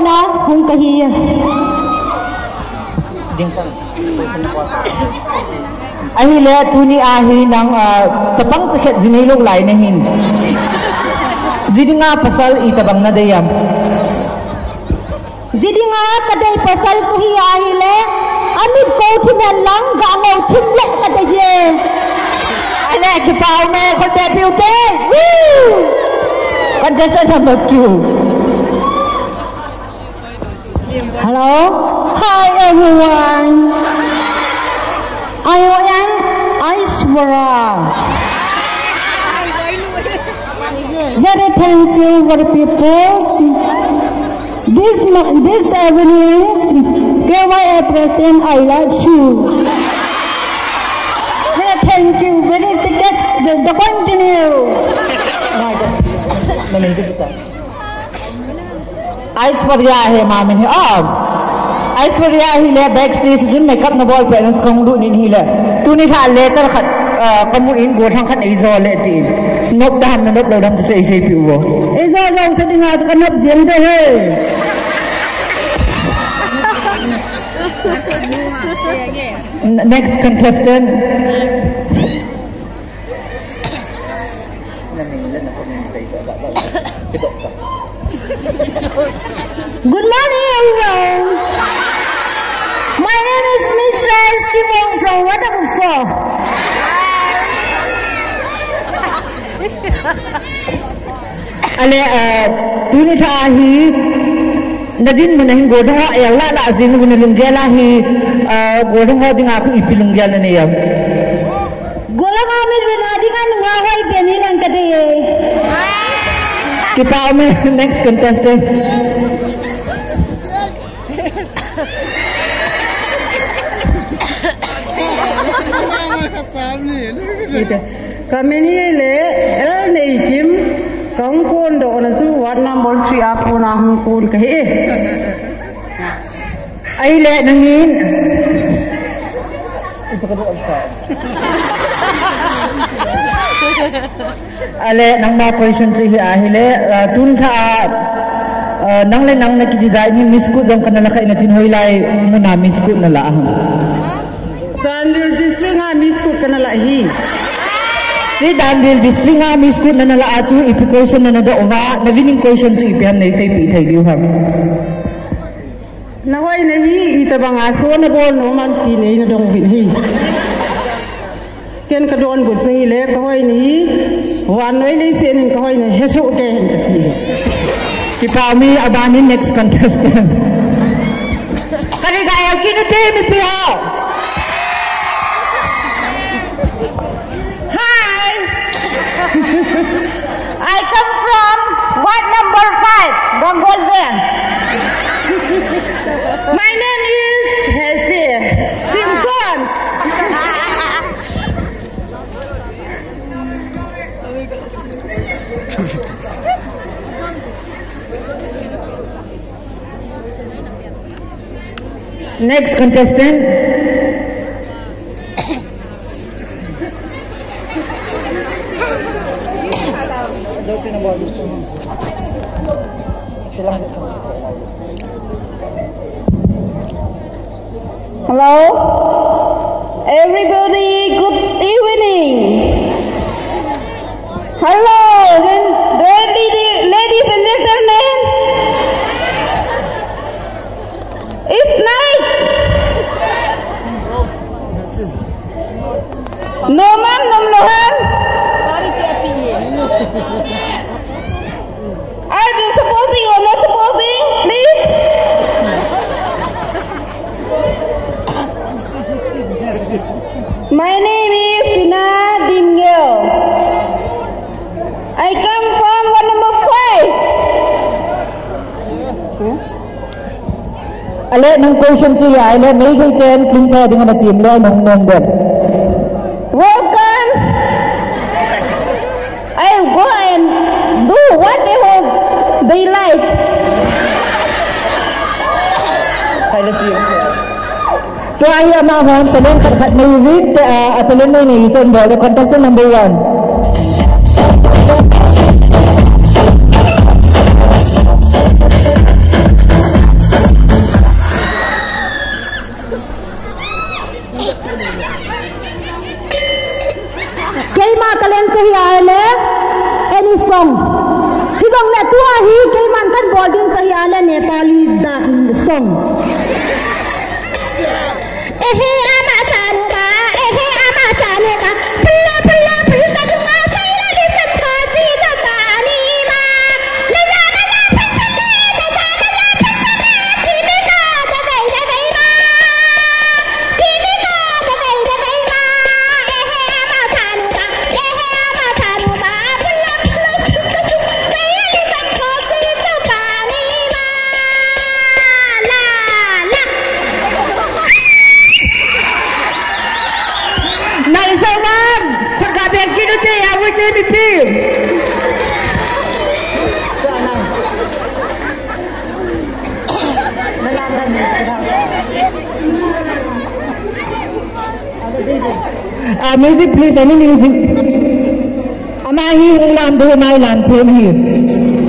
na kung kahiya. Ahi le tuni ahi nang ah, tapang kahit zinilog lai na hin. Zidi nga pasal itabang na dayam. Zidi nga kaday pasal kuhiya ahi le amid ko tina lang gamaw tinle na daye. Ane kipaw me kong deputy. Woo! Contestant number two. Hello? Hi everyone. I am Aishwara. Very thank you for people. This this evening, KYA President, I love you. Very thank you. Very ticket the, the continue. Aishwarya he mamin he og. Oh. Aishwarya he le backstage jin makeup na boy parents kong du nin he le. Tu ni tha le tar khat ờ, kamu in go thang khan izo le ti. Nok dan na nok lo dam se se pi wo. Izo lo se ding ha ka nop jeng de he. Next contestant. Let me let me Good morning, everyone. My name is Miss Mishra Eskimo from Waterfall. Ale, uh, tu ni tahi. Nadin menahin godha, ya. ayala lah azin guna lunggela hi. Uh, godha ngah dengan aku ipi lunggela ni ya. Golong amir beradikan ngah hai penilang kedai. Ah kita ame next contestant. Kami ni le, el ni jim, kongkong do na tu warna bontri aku na hongkong kehe. Eh. Ay le nangin. Itu kedua. ale nang ma question chi a hile tun kha nang le nang na ki design ni miss ku jong kana la kha ina tin hoi lai na na na la ham. sandir district ha miss ku kana la hi. Ni dandil district ha miss ku na la a chu equation na da ova na winning question chu ipian nei sei pi thai liu ha na hoi na hi i ta banga so na bol no man ti nei na dong vin hi. เกนกระโดนบุตรีเล็กห้อยนี้วันไว้ลิเซนก็ห้อยนี้เฮสุเดนตะทีกิปามีอาบานิ next contestant กันได้เอากินเตมิพิโอ Next contestant. Hello, ale nang question chu ya ale mei kai ten sling tho ding na team le nong nong de welcome i go and do what they hope they like I love you. So I am now on to learn to cut my week, tôi to learn my new turn, the contestant number one. zong hi zong na tua hi cái man kan boarding ka hi ala nepali da song eh Uh, music please, any music. Am I here? Am I here? Am I here?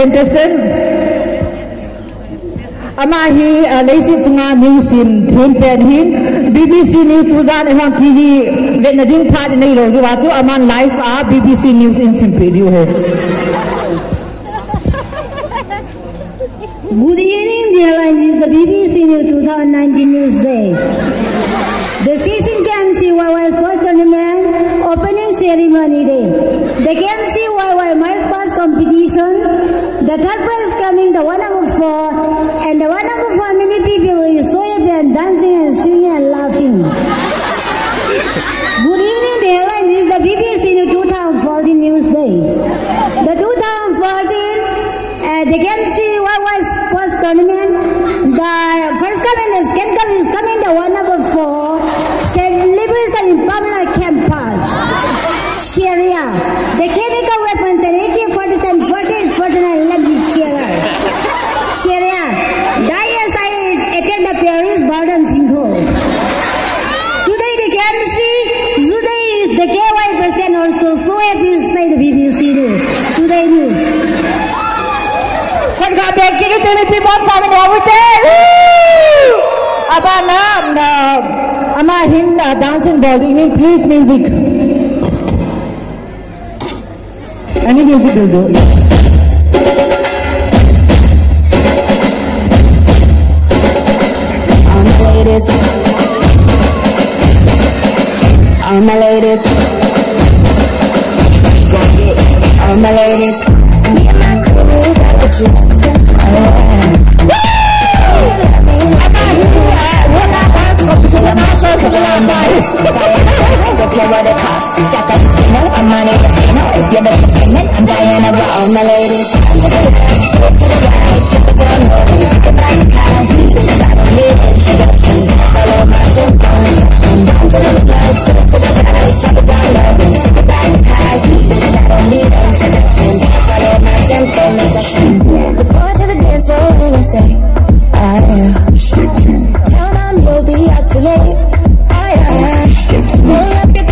Contestant Amahi uh, Lacy Tunga News Sim Team Pen Hin BBC News Tuzan Ehon TV Vietnam Part Nei Lo Ju Watu Aman Live A BBC News in Sim Video Ho Good evening, dear is the BBC News 2019 News Day. The season KMCYY Sports Tournament opening ceremony day. The KMCYY March Pass competition. The third prize coming, the one number four, and the one number four many people is so happy and dancing and singing and laughing. Good evening, dear lines. This is the BBC News 2014 News Day. The 2014 uh, the KMCYY Sports Tournament. The first come and the second come is coming the one number four. Celebration in Pamela campus. Sharia. The chemical weapons and AK-47, 48, 49, let me share. Sharia. Dias I attend the Paris Barden Singho. Today the KMC, today is the KY president also so happy to say the BBC News. Today News. Sa gabi kinuti ni Pibon sa amin awit eh Aba na na Amahin uh, dancing ball ini please music Any music will do ladies. All my ladies. All my ladies. My the right, to the right, to the left, the, the. Follow my instruction. Report to the dance floor and I say, I. Tell mom you'll be out too late. I am. Pull up your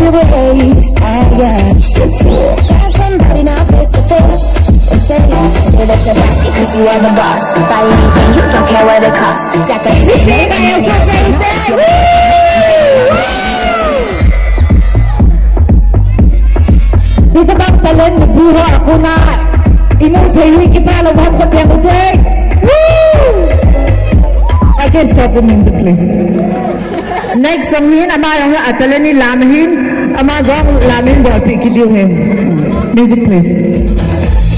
your waist. I somebody now face and say Say that you're bossy cause you are the boss. Buy anything, you don't care what it costs. That the Dito bang talon nagbura ako na Inuday, wiki palawan sa piyamuday Woo! I can stop them in the place. Next song yun, amaya nga atala ni Lamhin. Amazon Lamin Boy, Picky Music, please.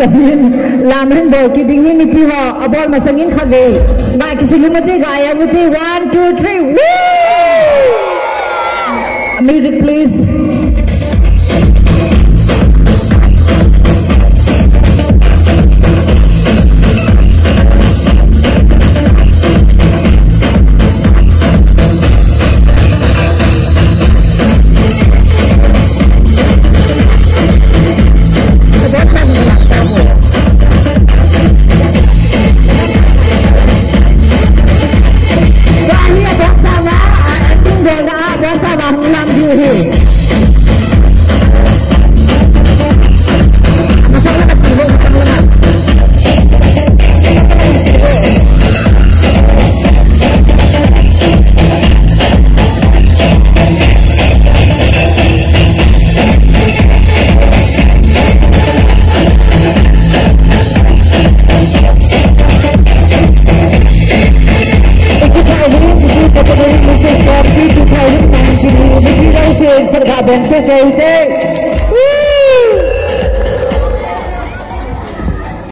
Nazanin, Laman Bell, Kidingin Nipiwa, Abol Masangin Khave, Makisilimati Gaya Muti, one, two, three, woo! Music please.